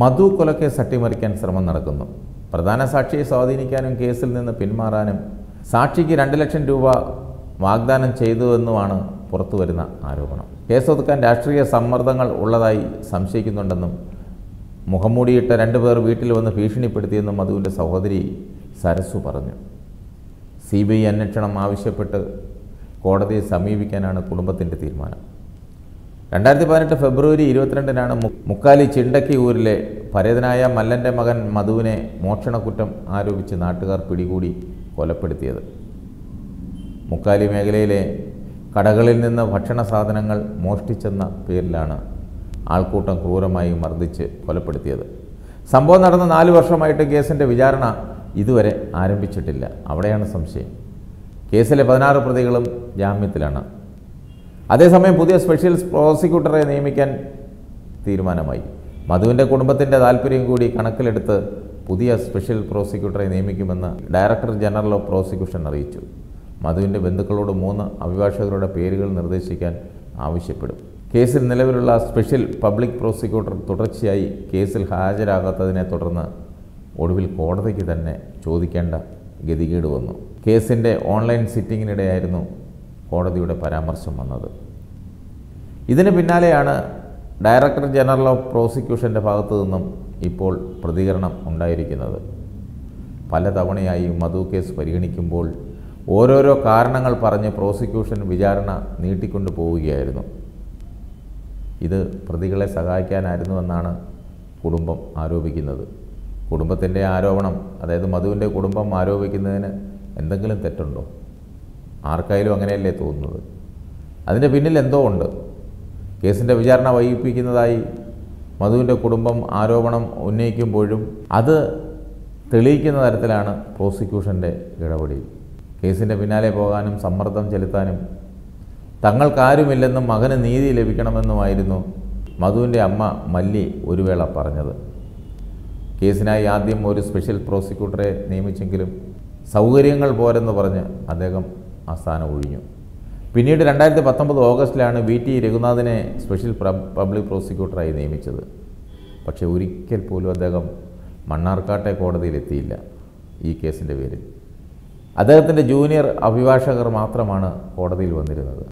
മധു കൊലക്കേസ് അട്ടിമറിക്കാൻ ശ്രമം നടക്കുന്നു. പ്രധാന സാക്ഷിയെ സ്വാധീനിക്കാനും കേസിൽ നിന്ന് പിന്മാറാനും സാക്ഷിക്ക് രണ്ട് ലക്ഷം രൂപ വാഗ്ദാനം ചെയ്തുവെന്നുമാണ് പുറത്തുവരുന്ന ആരോപണം. കേസ് കേസൊതുക്കാൻ രാഷ്ട്രീയ സമ്മർദ്ദങ്ങൾ ഉള്ളതായി സംശയിക്കുന്നുണ്ടെന്നും മുഖംമൂടിയിട്ട രണ്ടുപേർ വീട്ടിൽ വന്ന് ഭീഷണിപ്പെടുത്തിയെന്നും മധുവിന്റെ സഹോദരി സരസു പറഞ്ഞു. സി ബി ഐ അന്വേഷണം ആവശ്യപ്പെട്ട് കോടതിയെ സമീപിക്കാനാണ് കുടുംബത്തിന്റെ തീരുമാനം. രണ്ടായിരത്തി പതിനെട്ട് ഫെബ്രുവരി ഇരുപത്തിരണ്ടിനാണ് മുക്കാലി ചിണ്ടക്കി ഊരിലെ പരേതനായ മല്ലന്റെ മകൻ മധുവിനെ മോഷണക്കുറ്റം ആരോപിച്ച് നാട്ടുകാർ പിടികൂടി കൊലപ്പെടുത്തിയത്. മുക്കാലി മേഖലയിലെ കടകളിൽ നിന്ന് ഭക്ഷണ സാധനങ്ങൾ മോഷ്ടിച്ചെന്ന പേരിലാണ് ആൾക്കൂട്ടം ക്രൂരമായി മർദ്ദിച്ച് കൊലപ്പെടുത്തിയത്. സംഭവം നടന്ന നാല് വർഷമായിട്ട് കേസിന്റെ വിചാരണ ഇതുവരെ ആരംഭിച്ചിട്ടില്ല. അവിടെയാണ് സംശയം. കേസിലെ പതിനാറ് പ്രതികളും ജാമ്യത്തിലാണ്. അതേസമയം പുതിയ സ്പെഷ്യൽ പ്രോസിക്യൂട്ടറെ നിയമിക്കാൻ തീരുമാനമായി. മധുവിന്റെ കുടുംബത്തിന്റെ താല്പര്യം കൂടി കണക്കിലെടുത്ത് പുതിയ സ്പെഷ്യൽ പ്രോസിക്യൂട്ടറെ നിയമിക്കുമെന്ന് ഡയറക്ടർ ജനറൽ ഓഫ് പ്രോസിക്യൂഷൻ അറിയിച്ചു. മധുവിന്റെ ബന്ധുക്കളോട് മൂന്ന് അഭിഭാഷകരുടെ പേരുകൾ നിർദ്ദേശിക്കാൻ ആവശ്യപ്പെടും. കേസിൽ നിലവിലുള്ള സ്പെഷ്യൽ പബ്ലിക് പ്രോസിക്യൂട്ടർ തുടർച്ചയായി കേസിൽ ഹാജരാകാത്തതിനെ തുടർന്ന് ഒടുവിൽ കോടതിക്ക് തന്നെ ചോദിക്കേണ്ട ഗതികേട് വന്നു. കേസിന്റെ ഓൺലൈൻ സിറ്റിങ്ങിനിടെയായിരുന്നു കോടതിയുടെ പരാമർശം വന്നത്. ഇതിന് പിന്നാലെയാണ് ഡയറക്ടർ ജനറൽ ഓഫ് പ്രോസിക്യൂഷന്റെ ഭാഗത്തു നിന്നും ഇപ്പോൾ പ്രതികരണം ഉണ്ടായിരിക്കുന്നത്. പലതവണയായി മധു കേസ് പരിഗണിക്കുമ്പോൾ ഓരോരോ കാരണങ്ങൾ പറഞ്ഞ് പ്രോസിക്യൂഷൻ വിചാരണ നീട്ടിക്കൊണ്ടു പോവുകയായിരുന്നു. ഇത് പ്രതികളെ സഹായിക്കാനായിരുന്നുവെന്നാണ് കുടുംബം ആരോപിക്കുന്നത്. കുടുംബത്തിന്റെ ആരോപണം അതായത് മധുവിന്റെ കുടുംബം ആരോപിക്കുന്നതിന് എന്തെങ്കിലും തെറ്റുണ്ടോ? ആർക്കായാലും അങ്ങനെയല്ലേ തോന്നുന്നത്. അതിന്റെ പിന്നിൽ എന്തോ ഉണ്ട്. കേസിന്റെ വിചാരണ വൈകിപ്പിക്കുന്നതായി മധുവിന്റെ കുടുംബം ആരോപണം ഉന്നയിക്കുമ്പോഴും അത് തെളിയിക്കുന്ന തരത്തിലാണ് പ്രോസിക്യൂഷന്റെ ഇടപെടൽ. കേസിന്റെ പിന്നാലെ പോകാനും സമ്മർദ്ദം ചെലുത്താനും തങ്ങൾക്കാരുമില്ലെന്നും മകന് നീതി ലഭിക്കണമെന്നുമായിരുന്നു മധുവിന്റെ അമ്മ മല്ലി ഒരു വേള പറഞ്ഞത്. കേസിനായി ആദ്യം ഒരു സ്പെഷ്യൽ പ്രോസിക്യൂട്ടറെ നിയമിച്ചെങ്കിലും സൗകര്യങ്ങൾ പോരെന്ന് പറഞ്ഞ് അദ്ദേഹം ആ സ്ഥാനം ഒഴിഞ്ഞു. പിന്നീട് രണ്ടായിരത്തി പത്തൊമ്പത് ഓഗസ്റ്റിലാണ് വി ടി രഘുനാഥിനെ സ്പെഷ്യൽ പബ്ലിക് പ്രോസിക്യൂട്ടറായി നിയമിച്ചത്. പക്ഷേ ഒരിക്കൽ പോലും അദ്ദേഹം മണ്ണാർക്കാട്ടെ കോടതിയിലെത്തിയില്ല ഈ കേസിന്റെ പേരിൽ. അദ്ദേഹത്തിന്റെ ജൂനിയർ അഭിഭാഷകർ മാത്രമാണ് കോടതിയിൽ വന്നിരുന്നത്.